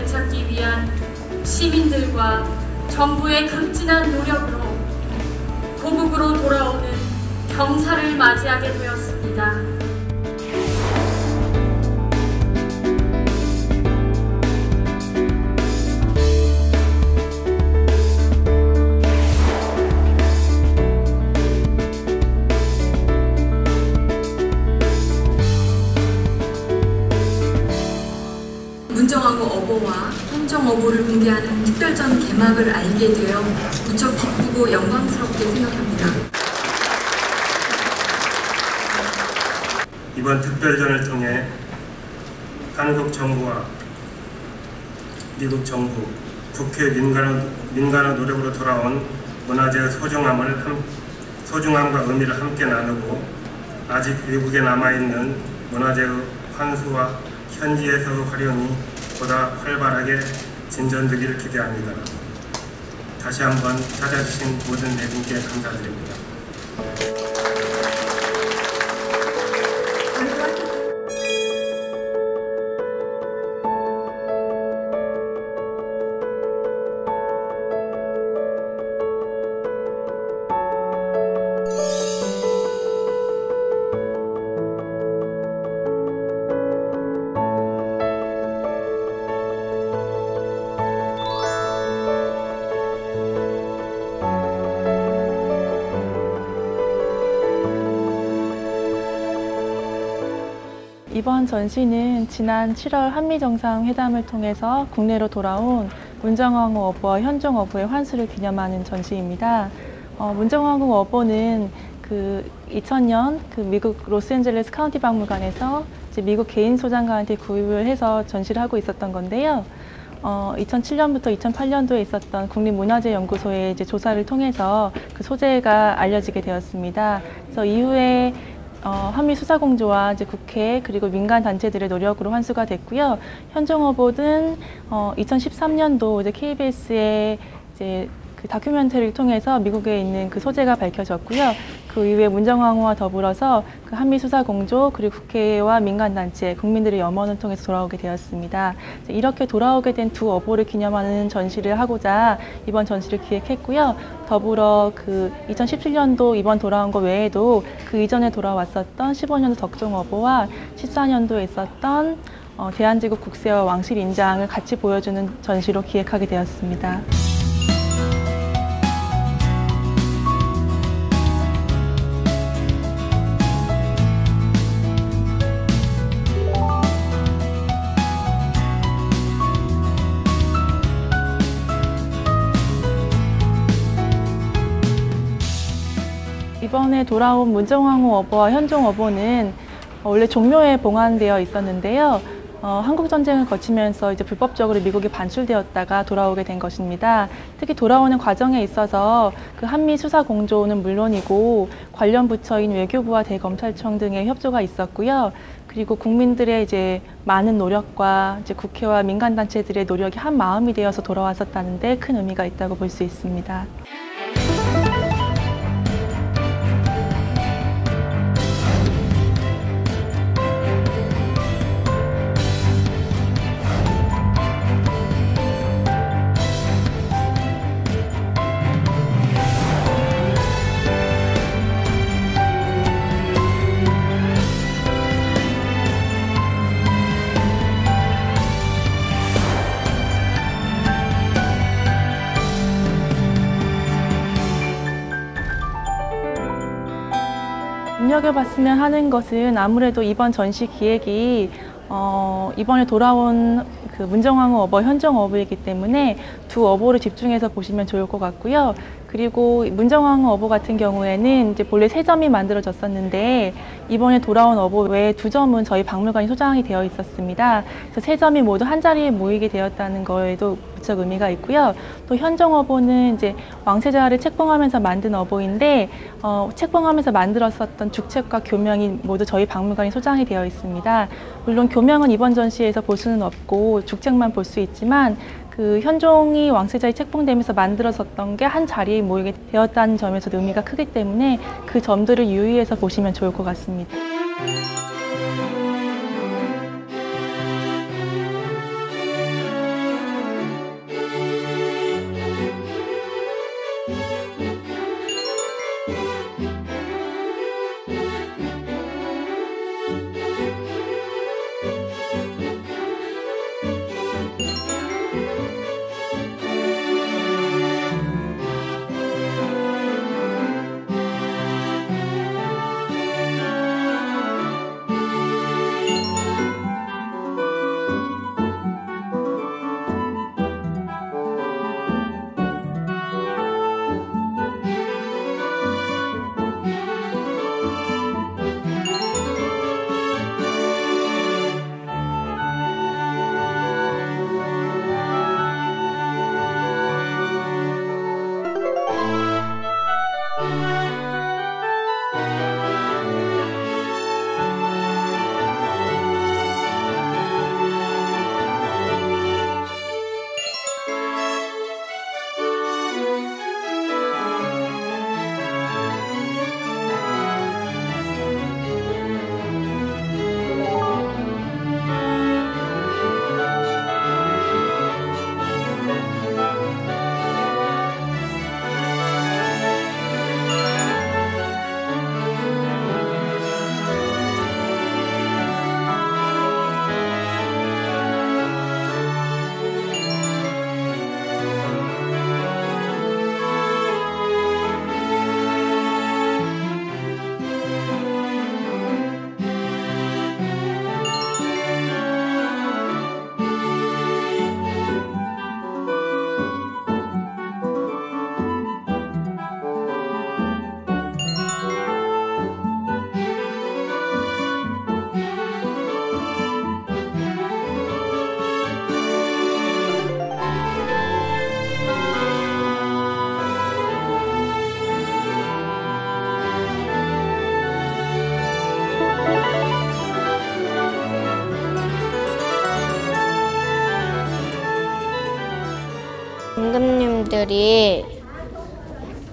되찾기 위한 시민들과 정부의 극진한 노력으로 고국으로 돌아오는 경사를 맞이하게 되었습니다. 특별전 개막을 알게 되어 무척 기쁘고 영광스럽게 생각합니다. 이번 특별전을 통해 한국 정부와 미국 정부, 국회 민간의, 민간의 노력으로 돌아온 문화재의 소중함을 함, 소중함과 의미를 함께 나누고 아직 외국에 남아있는 문화재의 환수와 현지에서의 활용이 보다 활발하게 진전되기를 기대합니다. 다시 한번 찾아주신 모든 네 분께 감사드립니다. 이번 전시는 지난 7월 한미정상회담을 통해서 국내로 돌아온 문정왕후 어보와 현종 어보의 환수를 기념하는 전시입니다. 어, 문정왕후 어보는 그 2000년 그 미국 로스앤젤레스 카운티 박물관에서 미국 개인 소장가한테 구입을 해서 전시를 하고 있었던 건데요. 어, 2007년부터 2008년도에 있었던 국립문화재연구소의 이제 조사를 통해서 그 소재가 알려지게 되었습니다. 그래서 이후에 어, 한미 수사공조와 이제 국회 그리고 민간 단체들의 노력으로 환수가 됐고요. 현종어보는 어, 2013년도 이제 KBS의 이제 그 다큐멘터리를 통해서 미국에 있는 그 소재가 밝혀졌고요. 그 이후에 문정왕후와 더불어서 그 한미 수사 공조 그리고 국회와 민간 단체 국민들의 염원을 통해서 돌아오게 되었습니다. 이렇게 돌아오게 된 두 어보를 기념하는 전시를 하고자 이번 전시를 기획했고요. 더불어 그 2017년도 이번 돌아온 것 외에도 그 이전에 돌아왔었던 15년도 덕종 어보와 14년도에 있었던 어, 대한제국 국세와 왕실 인장을 같이 보여주는 전시로 기획하게 되었습니다. 이번에 돌아온 문정왕후 어보와 현종 어보는 원래 종묘에 봉안되어 있었는데요. 어, 한국 전쟁을 거치면서 이제 불법적으로 미국에 반출되었다가 돌아오게 된 것입니다. 특히 돌아오는 과정에 있어서 그 한미 수사 공조는 물론이고 관련 부처인 외교부와 대검찰청 등의 협조가 있었고요. 그리고 국민들의 이제 많은 노력과 이제 국회와 민간 단체들의 노력이 한 마음이 되어서 돌아왔었다는데 큰 의미가 있다고 볼 수 있습니다. 눈여겨봤으면 하는 것은 아무래도 이번 전시 기획이 어, 이번에 돌아온 그 문정왕후 어버 현정 어부이기 때문에 두 어보를 집중해서 보시면 좋을 것 같고요. 그리고 문정왕후 어보 같은 경우에는 이제 본래 세 점이 만들어졌었는데 이번에 돌아온 어보 외에 두 점은 저희 박물관이 소장이 되어 있었습니다. 그래서 세 점이 모두 한 자리에 모이게 되었다는 거에도 무척 의미가 있고요. 또 현정 어보는 이제 왕세자를 책봉하면서 만든 어보인데 어, 책봉하면서 만들었었던 죽책과 교명이 모두 저희 박물관이 소장이 되어 있습니다. 물론 교명은 이번 전시에서 볼 수는 없고 죽책만 볼 수 있지만 그 현종이 왕세자의 책봉되면서 만들어졌던 게 한 자리에 모이게 되었다는 점에서도 의미가 크기 때문에 그 점들을 유의해서 보시면 좋을 것 같습니다. 시민들이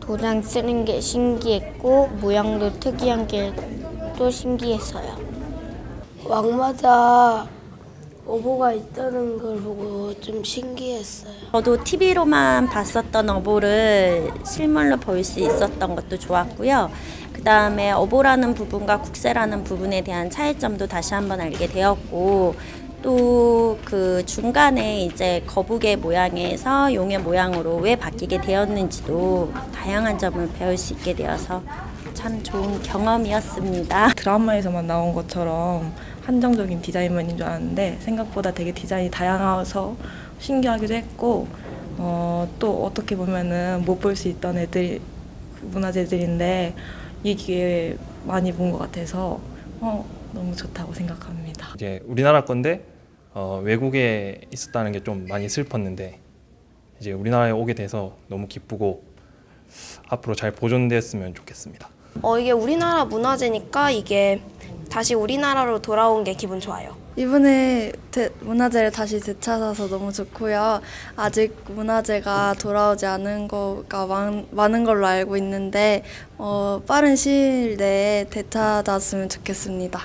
도장 쓰는 게 신기했고 모양도 특이한 게 또 신기했어요. 왕마다 오보가 있다는 걸 보고 좀 신기했어요. 저도 TV로만 봤었던 어보를 실물로 볼 수 있었던 것도 좋았고요. 그 다음에 어보라는 부분과 국세라는 부분에 대한 차이점도 다시 한번 알게 되었고, 또 그 중간에 이제 거북의 모양에서 용의 모양으로 왜 바뀌게 되었는지도 다양한 점을 배울 수 있게 되어서 참 좋은 경험이었습니다. 드라마에서만 나온 것처럼 한정적인 디자인만인 줄 알았는데 생각보다 되게 디자인이 다양해서 신기하기도 했고 어, 또 어떻게 보면은 못 볼 수 있던 애들 문화재들인데 이게 많이 본 것 같아서 어, 너무 좋다고 생각합니다. 이제 우리나라 건데 어, 외국에 있었다는 게 좀 많이 슬펐는데 이제 우리나라에 오게 돼서 너무 기쁘고 앞으로 잘 보존됐으면 좋겠습니다. 어, 이게 우리나라 문화재니까 이게 다시 우리나라로 돌아온 게 기분 좋아요. 이번에 대- 문화재를 다시 되찾아서 너무 좋고요. 아직 문화재가 돌아오지 않은 거가 많, 많은 걸로 알고 있는데 어, 빠른 시일 내에 되찾았으면 좋겠습니다.